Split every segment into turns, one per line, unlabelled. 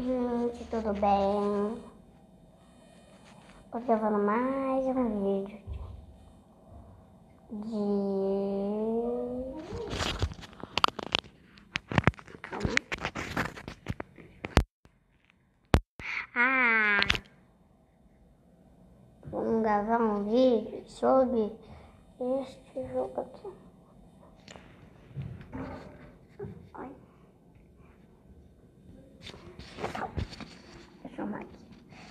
gente, tudo bem? Tô gravando mais um vídeo de... Calma. Ah! Vamos gravar um vídeo sobre este jogo aqui. Ai. Calma. Deixa eu arrumar aqui. Tô jogando com telefone, gente. Tô jogando com computador, nada.
Vai, você subir esse cara de novo, Eduardo, vai passar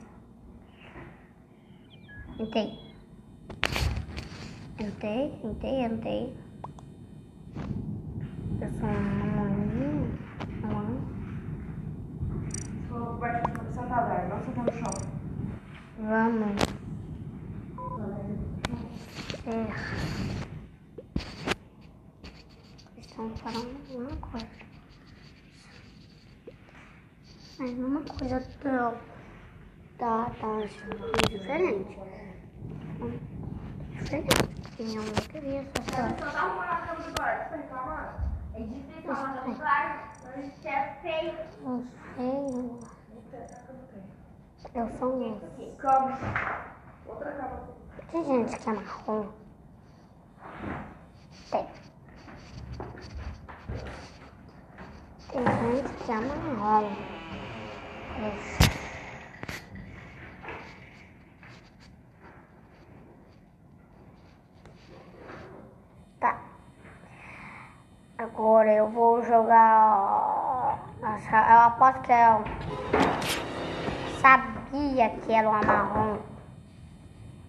Entrei. Entrei, entrei, entrei. Eu sou uma maninha. Uma.
Falou que vai te sentar lá, não sentar no chão.
Vamos. É. Estão falando uma coisa. Mas uma coisa tão. Tá, tá achando diferente. Diferente. Porque eu não queria essa história.
só tá arrumando a cama do você tá reclamando? É difícil arrumar o Eduardo, a gente é feio.
Não sei. Eu sou um.
Cama. Outra cama.
Tem gente que é marrom. Tem. Tem gente que é marrom. Isso. Tá. Agora eu vou jogar. Eu aposto que eu sabia que era uma marrom.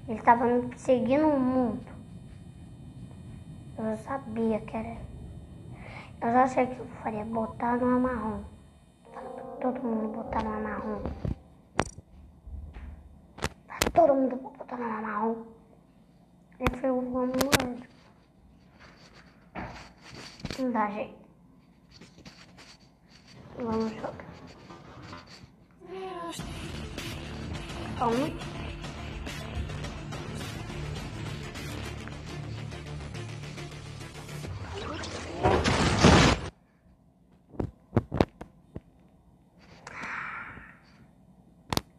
Ele estava me perseguindo muito. Eu sabia que era. Eu já sei que eu faria botar no pra todo mundo botar no. Pra todo mundo botar no marrom. Ele foi o vamos Não dá jeito. Vamos jogar. Calma.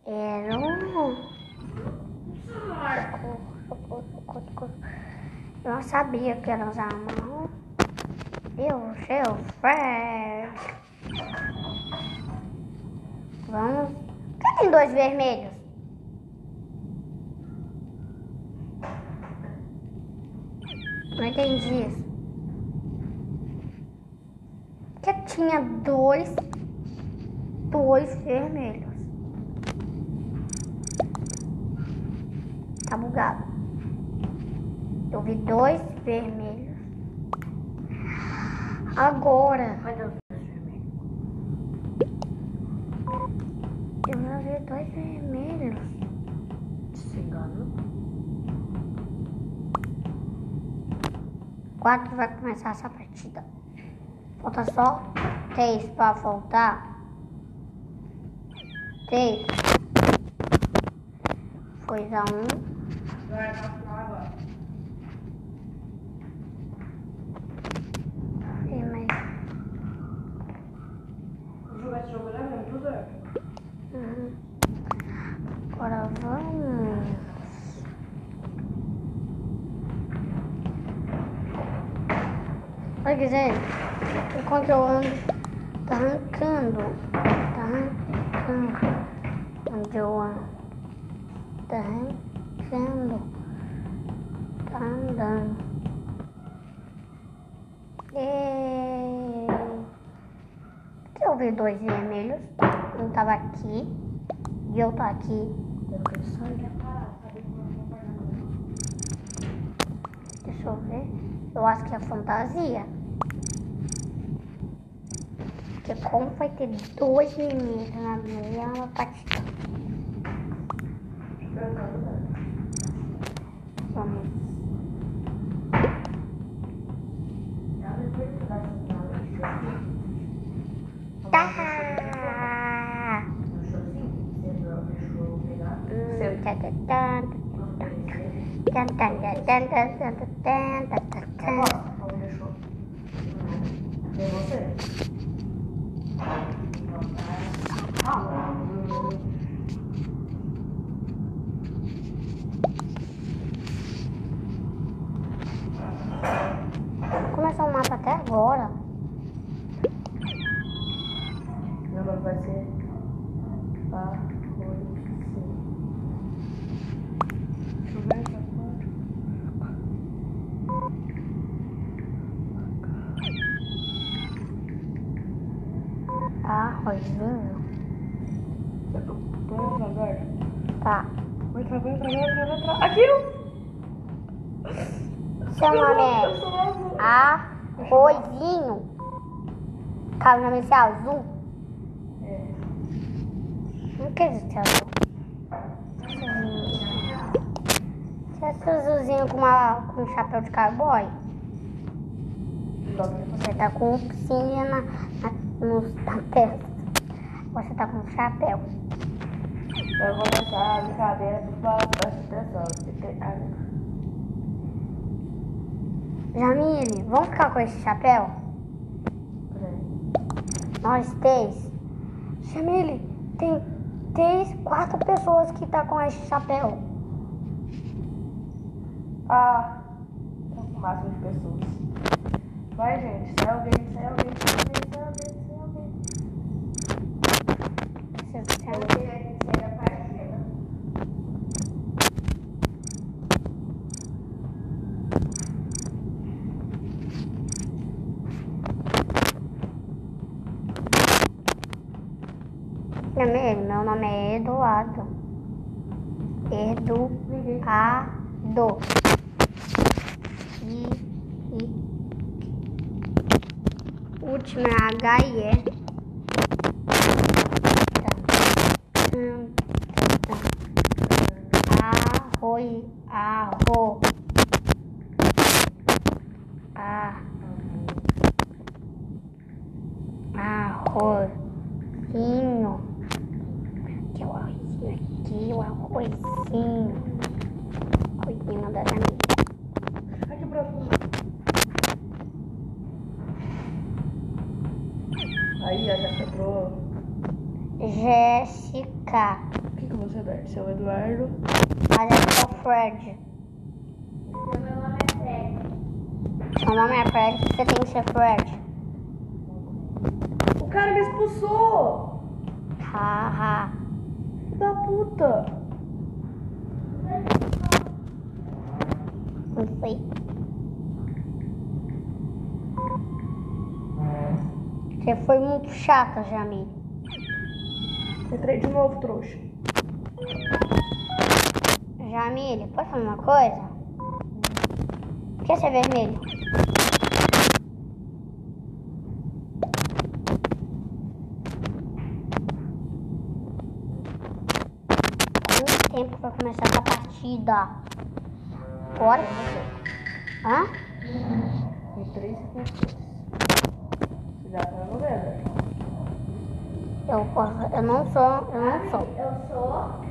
Era um. Eu não sabia que era usar a mão. Eu, seu Fred. Vamos. Por que tem dois vermelhos? Não entendi isso. Que tinha dois. Dois vermelhos. Tá bugado. Eu vi dois vermelhos. Agora. Eu já vi dois vermelhos.
Se engano.
Quatro vai começar essa partida. Falta só três pra voltar. Três. Foi a um.
Vai, tá final agora.
Tem mais.
Vou jogar esse jogo né, tudo é.
Uhum. Agora vamos. Olha, gente, enquanto eu ando, tá arrancando. Tá arrancando. Onde eu ando. Tá arrancando. Tá andando. E... Eu vi dois vermelhos. Um tava aqui. E eu tô aqui. Deixa eu ver. Eu acho que é fantasia. Porque como vai ter dois vermelhos na mesma partida?
brincando, né?
Vamos. Tá. Hum, tá, tá, tá, tá, tá, tá, tá, tá, tá, tá, tá, tá, tá, tá.
Agora? Como deixou? Tem você?
Ah, começar o mapa até agora.
Não, vai ser.
Tá.
Vai entrar, vai entrar, vai entrar, vai entrar. Aqui!
Seu nome é
azul.
Arrozinho. O nome é azul?
É.
Não quer dizer azul. Você é azulzinho com, uma, com um chapéu de cowboy? Você tá com um cinza na, na, na testa. Você tá com um chapéu.
Eu vou começar a brincadeira do Presta atenção.
Jamile, vamos ficar com esse chapéu?
peraí.
Nós três. Jamile, tem três, quatro pessoas que tá com esse chapéu.
Ah, o máximo de pessoas. Vai, gente. Sai alguém, sai alguém, sai alguém, sai alguém, sai alguém.
perdoado, perdoado. E, e última H e E. Arroz, arroz, arroz. Aqui, o arrozinho. Arrozinho da amiga.
Aqui pra Aí, ó, já sobrou.
Jéssica.
O que, que você dá? Seu Eduardo.
Mas eu sou Fred.
Meu nome é Fred.
Seu nome é Fred, você tem que ser Fred.
O cara me expulsou!
Haha.
Filho Da puta!
Não sei. Você foi muito chata, Jamil.
Entrei de novo, trouxa.
Jamile, posso falar uma coisa? Por que você é vermelho? Tempo pra começar essa partida? Bora? Hã?
Em 3 segundos. Já tá no?
Eu, posso- eu não sou, eu não sou.
Eu sou.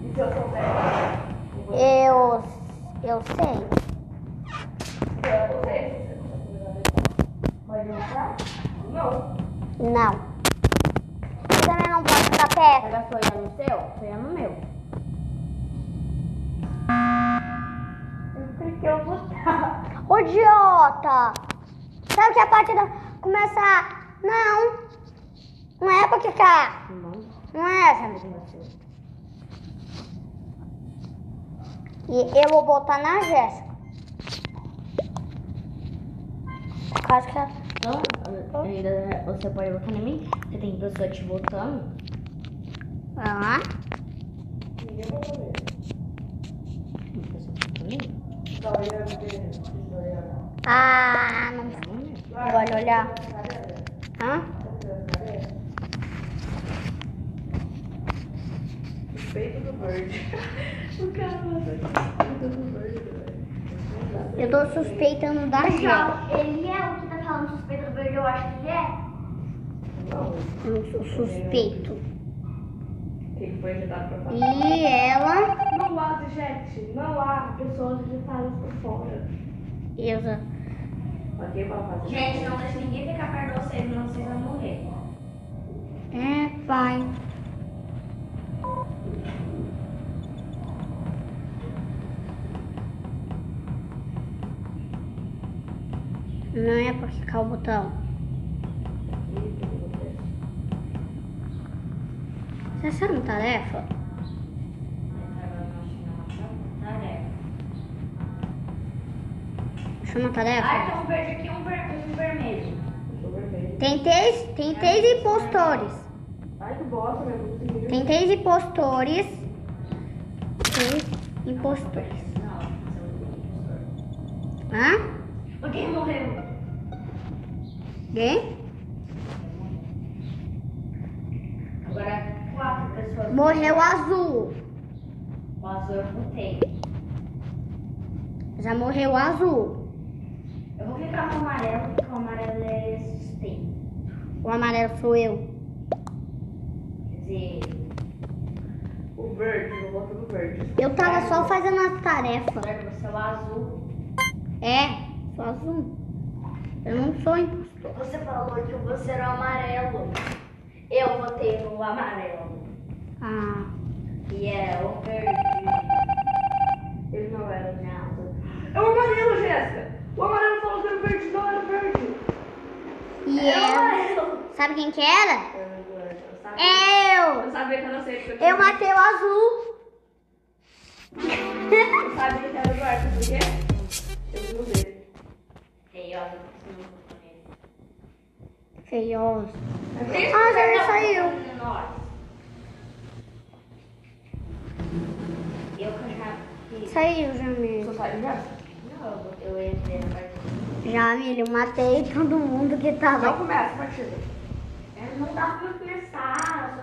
E se eu souber?
Eu, eu sei.
Eu sei. Pode entrar? Não.
Não. Não ficar perto. Ela foi no seu, foi no meu.
Eu cliquei no botão.
Ô, idiota! Sabe que a partida começar? Não. Não é pra ficar. Não é, sabe? E eu vou botar na Jéssica. Causa que ela...
Não, ainda você pode votar em mim? Você tem pessoa te votando?
Vai
Ah, não Agora olhar. Hã?
O do verde. o cara do verde,
Eu tô suspeitando da
gente Ele é o que tá falando suspeito do verde, eu acho que ele é.
Não.
Eu sou suspeito
quem foi editado pra?
E ela,
Não há, gente. Não há pessoas editadas por fora. Ok, fazer.
Gente, não deixa ninguém ficar perto de vocês, senão vocês vão morrer.
É, pai. Não é pra clicar o botão. Você sabe uma tarefa? Chama
Ah,
tarefa?
tem um verde aqui e um, ver- um vermelho.
Tem três, tem três impostores.
Ai, que bosta, meu.
Tem três impostores. Três impostores. Hã?
Alguém morreu.
Quem?
Agora quatro pessoas.
Morreu o azul.
O azul eu botei.
Já morreu o azul.
Eu vou clicar no amarelo, porque o amarelo é suspeito.
O amarelo sou eu.
Quer dizer,
O verde, eu no verde.
Eu tava só fazendo as tarefas.
você é o azul.
É, sou azul. Eu não sou impostor.
Você falou que você era o amarelo. Eu votei no amarelo.
Ah,
E é o verde.
Ele não era.
Não.
É o amarelo, Jéssica! O amarelo falou que era o verde, não era o verde.
e
É
eu.
amarelo.
Sabe quem que era?
Eu.
Eu!
Eu sabia que eu não sei porque
Eu matei o azul.
Eu sabia que era o verde, por quê? Eu
não nele.
Feioso. Ah, já
pessoas
saiu. Saiu,
Só
Jamil.
saiu já?
Não, eu entrei na partida.
Jamil, eu matei todo mundo que
Não
tava.
começa a partida.
É, Não dá pra começar,